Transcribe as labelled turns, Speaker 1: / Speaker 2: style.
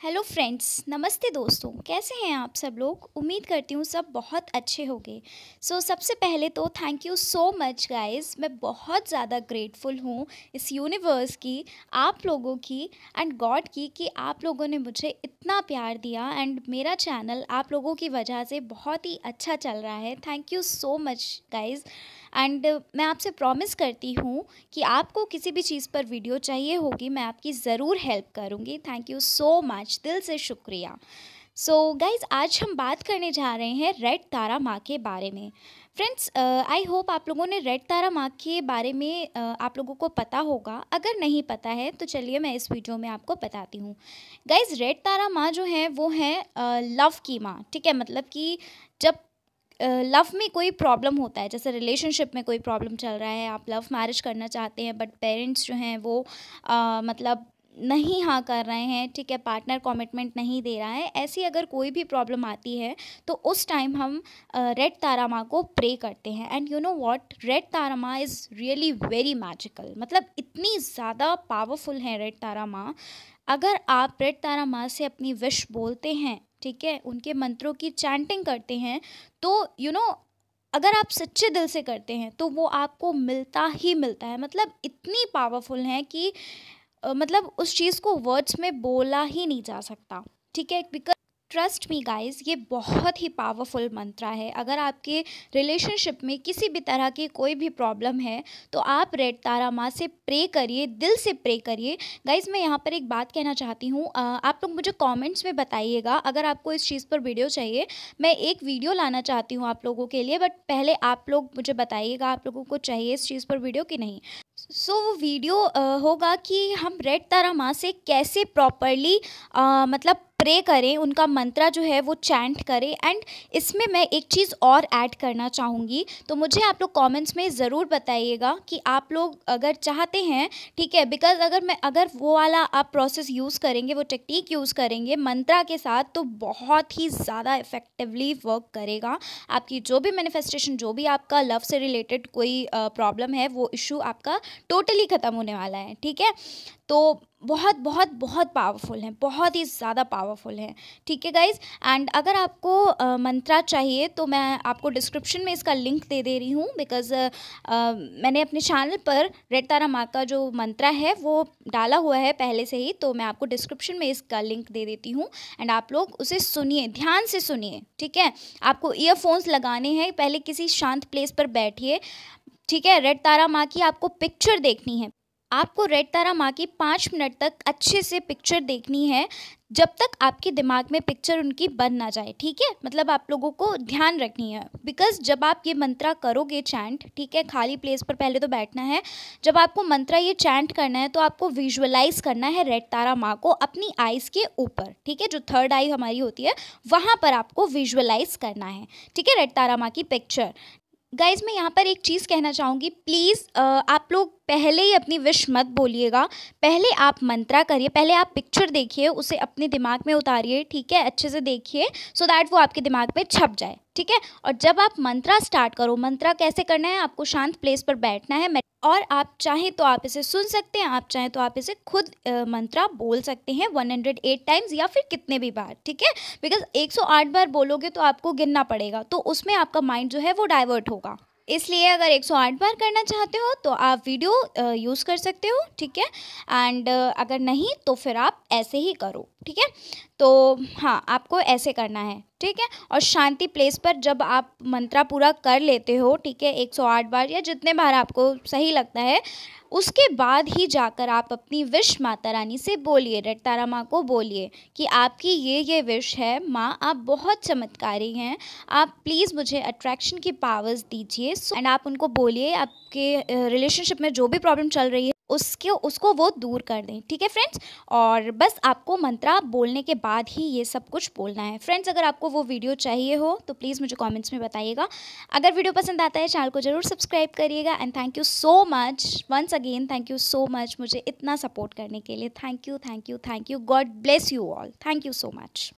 Speaker 1: Hello friends नमस्ते दोस्तों। कैसे हैं आप सब लोग? उम्मीद करती हूँ सब बहुत अच्छे होंगे। सो so, सबसे पहले तो thank you so much guys मैं बहुत ज़्यादा ग्रेटफुल हूँ इस यूनिवर्स की आप लोगों की एंड गॉड की कि आप लोगों ने मुझे इतना प्यार दिया एंड मेरा चैनल आप लोगों की वजह से बहुत ही अच्छा चल रहा है। Thank you so much guys and मैं आपसे प्रॉमिस करती हूँ कि आपको किसी भी चीज़ पर वीडियो चाहिए होगी मैं आपकी ज़रूर हेल्प करूँगी। थैंक यू सो मच दिल से शुक्रिया। सो so, गाइज़ आज हम बात करने जा रहे हैं रेड तारा माँ के बारे में। फ्रेंड्स आई होप आप लोगों ने रेड तारा माँ के बारे में uh, आप लोगों को पता होगा। अगर नहीं पता है तो चलिए मैं इस वीडियो में आपको बताती हूँ। गाइज़ रेड तारा माँ जो है वो है लव uh, की माँ। ठीक है मतलब कि जब लव में कोई प्रॉब्लम होता है जैसे रिलेशनशिप में कोई प्रॉब्लम चल रहा है आप लव मैरिज करना चाहते हैं बट पेरेंट्स जो हैं वो आ, मतलब नहीं हाँ कर रहे हैं ठीक है पार्टनर कमिटमेंट नहीं दे रहा है ऐसी अगर कोई भी प्रॉब्लम आती है तो उस टाइम हम रेड तारा माँ को प्रे करते हैं। And you know what red Tara Maa is really very magical मतलब इतनी ज़्यादा पावरफुल है रेड तारा माँ। अगर आप रेड तारा माँ से अपनी विश बोलते हैं ठीक है उनके मंत्रों की चैंटिंग करते हैं तो यू you नो know, अगर आप सच्चे दिल से करते हैं तो वो आपको मिलता ही मिलता है। मतलब इतनी पावरफुल हैं कि मतलब उस चीज़ को वर्ड्स में बोला ही नहीं जा सकता ठीक है? बिकॉज़ ट्रस्ट मी गाइस ये बहुत ही पावरफुल मंत्रा है। अगर आपके रिलेशनशिप में किसी भी तरह की कोई भी प्रॉब्लम है तो आप रेड तारा माँ से प्रे करिए दिल से प्रे करिए। गाइस मैं यहाँ पर एक बात कहना चाहती हूँ आप लोग मुझे कमेंट्स में बताइएगा अगर आपको इस चीज़ पर वीडियो चाहिए। मैं एक वीडियो लाना चाहती हूँ आप लोगों के लिए बट पहले आप लोग मुझे बताइएगा आप लोगों को चाहिए इस चीज़ पर वीडियो कि नहीं। सो so, वो वीडियो होगा कि हम रेड तारा माँ से कैसे प्रॉपरली मतलब प्रे करें, उनका मंत्रा जो है वो चैंट करें। एंड इसमें मैं एक चीज़ और ऐड करना चाहूँगी। तो मुझे आप लोग कमेंट्स में ज़रूर बताइएगा कि आप लोग अगर चाहते हैं, ठीक है बिकॉज़ अगर मैं, अगर वो वाला आप प्रोसेस यूज़ करेंगे, वो टेक्निक यूज़ करेंगे मंत्रा के साथ तो बहुत ही ज़्यादा इफ़ेक्टिवली वर्क करेगा। आपकी जो भी मैनिफेस्टेशन जो भी आपका लव से रिलेटेड कोई प्रॉब्लम है, वो इशू आपका टोटली ख़त्म होने वाला है, ठीक है? तो बहुत बहुत बहुत पावरफुल हैं, बहुत ही ज़्यादा पावरफुल हैं। ठीक है गाइज़ एंड अगर आपको मंत्रा चाहिए तो मैं आपको डिस्क्रिप्शन में इसका लिंक दे दे रही हूँ बिकॉज़ मैंने अपने चैनल पर रेड तारा माँ का जो मंत्रा है, वो डाला हुआ है पहले से ही तो मैं आपको डिस्क्रिप्शन में इसका लिंक दे देती हूँ। एंड आप लोग उसे सुनिए, ध्यान से सुनिए, ठीक है? आपको ईयरफोन्स लगाने हैं, पहले किसी शांत प्लेस पर बैठिए, ठीक है? रेड तारा माँ की आपको पिक्चर देखनी है। आपको रेड तारा माँ की पाँच मिनट तक अच्छे से पिक्चर देखनी है, जब तक आपके दिमाग में पिक्चर उनकी बन ना जाए, ठीक है? मतलब आप लोगों को ध्यान रखनी है। बिकॉज़ जब आप ये मंत्रा करोगे चैंट ठीक है, खाली प्लेस पर पहले तो बैठना है, जब आपको मंत्रा ये चैंट करना है तो आपको विजुअलाइज करना है रेड तारा माँ को अपनी आइज़ के ऊपर, ठीक है? जो थर्ड आई हमारी होती है, वहाँ पर आपको विजुअलाइज करना है, ठीक है रेड तारा माँ की पिक्चर गाइज़ मैं यहाँ पर एक चीज़ कहना चाहूँगी। प्लीज़ आप लोग पहले ही अपनी विश मत बोलिएगा। पहले आप मंत्रा करिए, पहले आप पिक्चर देखिए, उसे अपने दिमाग में उतारिए, ठीक है? अच्छे से देखिए सो दैट वो आपके दिमाग में छप जाए। ठीक है? और जब आप मंत्रा स्टार्ट करो, मंत्रा कैसे करना है? आपको शांत प्लेस पर बैठना है। और आप चाहें तो आप इसे सुन सकते हैं, आप चाहें तो आप इसे खुद मंत्रा बोल सकते हैं 108 टाइम्स या फिर कितने भी बार, ठीक है? बिकॉज़ 108 बार बोलोगे तो आपको गिनना पड़ेगा। तो उसमें आपका माइंड जो है वो डाइवर्ट होगा। इसलिए अगर 108 बार करना चाहते हो तो आप वीडियो यूज़ कर सकते हो, ठीक है? एंड अगर नहीं तो फिर आप ऐसे ही करो। ठीक है? तो हाँ आपको ऐसे करना है, ठीक है? और शांति प्लेस पर जब आप मंत्रा पूरा कर लेते हो, ठीक है 108 बार या जितने बार आपको सही लगता है, उसके बाद ही जाकर आप अपनी विश माता रानी से बोलिए रेड तारा माँ को बोलिए कि आपकी ये ये विश है, माँ, आप बहुत चमत्कारी हैं, आप प्लीज़ मुझे अट्रैक्शन की पावर्स दीजिए एंड आप उनको बोलिए, आपके रिलेशनशिप में जो भी प्रॉब्लम चल रही है उसके, उसको वो दूर कर दें, ठीक है फ्रेंड्स और बस आपको मंत्रा बोलने के बाद ही ये सब कुछ बोलना है। फ्रेंड्स अगर आपको वो वीडियो चाहिए हो तो प्लीज़ मुझे कमेंट्स में बताइएगा। अगर वीडियो पसंद आता है चैनल को ज़रूर सब्सक्राइब करिएगा। And thank you so much once again thank you so much मुझे इतना सपोर्ट करने के लिए। Thank you thank you thank you God bless you all thank you so much